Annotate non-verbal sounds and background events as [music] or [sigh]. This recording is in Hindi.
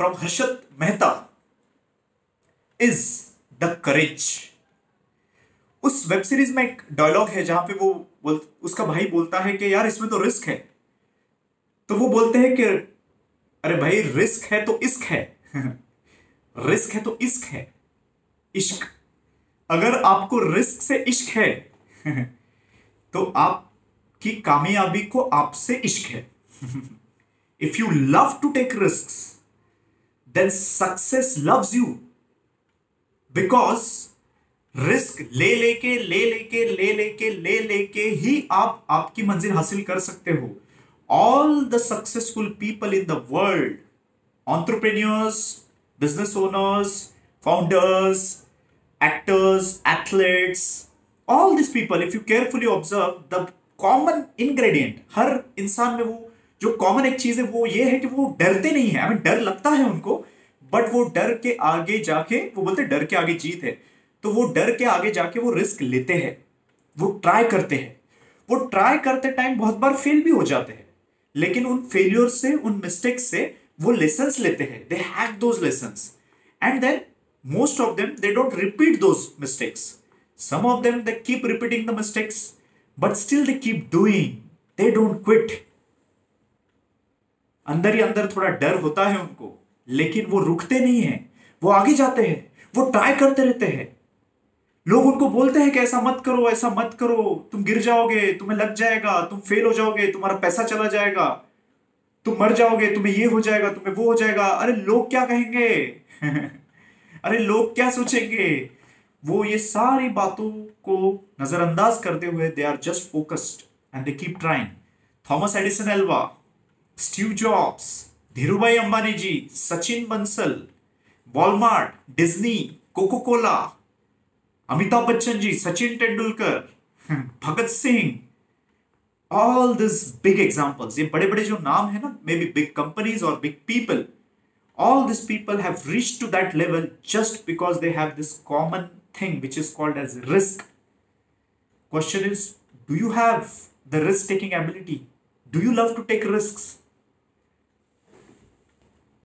From Harshad Mehta is the courage उस वेब सीरीज़ में एक डायलॉग है जहाँ पे वो बोल, उसका भाई बोलता है कि यार इसमें तो रिस्क है। तो वो बोलते हैं कि, अरे भाई रिस्क है तो इश्क है। [laughs] रिस्क है तो इश्क है। इश्क। अगर आपको रिस्क से इश्क है [laughs] तो आपकी कामयाबी को आपसे इश्क है। If you love to take risk then success loves you because risk ले लेके ले लेके ले लेके ले लेके ही आप आपकी मंजिल हासिल कर सकते हो. All the successful people in the world entrepreneurs business owners founders actors athletes all this people if you carefully observe the common ingredient हर इंसान में वो, जो कॉमन एक चीज़ है, वो ये है कि वो डरते नहीं है. हमें डर लगता है उनको बट वो डर के आगे जाके, वो बोलते डर के आगे जीत है। तो वो डर के आगे जाके वो रिस्क लेते हैं। वो ट्राई करते हैं। वो ट्राई करते टाइम बहुत बार फेल भी हो जाते हैं। लेकिन उन फेलियर से, उन मिस्टेक्स से वो लेसन लेते हैं। They hack those lessons and then most of them they don't repeat those mistakes some of them they keep repeating the mistakes but still they keep doing they don't quit अंदर ही अंदर थोड़ा डर होता है उनको। लेकिन वो रुकते नहीं है। वो आगे जाते हैं। वो ट्राई करते रहते हैं। लोग उनको बोलते हैं कि ऐसा मत करो, ऐसा मत करो। तुम गिर जाओगे, तुम्हें लग जाएगा, तुम फेल हो जाओगे, तुम्हारा पैसा चला जाएगा। तुम मर जाओगे, तुम्हें ये हो जाएगा, तुम्हें वो हो जाएगा। अरे लोग क्या कहेंगे? [laughs] अरे लोग क्या सोचेंगे? वो ये सारी बातों को नजरअंदाज करते हुए they are just focused and they keep trying Thomas Edison Alva, Steve Jobs Dhirubhai Ambani ji Sachin Bansal Walmart Disney Coca Cola Amitabh Bachchan ji Sachin Tendulkar Bhagat Singh all this big examples ये बड़े बड़े जो नाम है ना मे बी बिग कंपनीज़ और big people all this people have reach to that level just because they have this common thing which is called edge risk question is do you have the risk taking ability do you love to take risk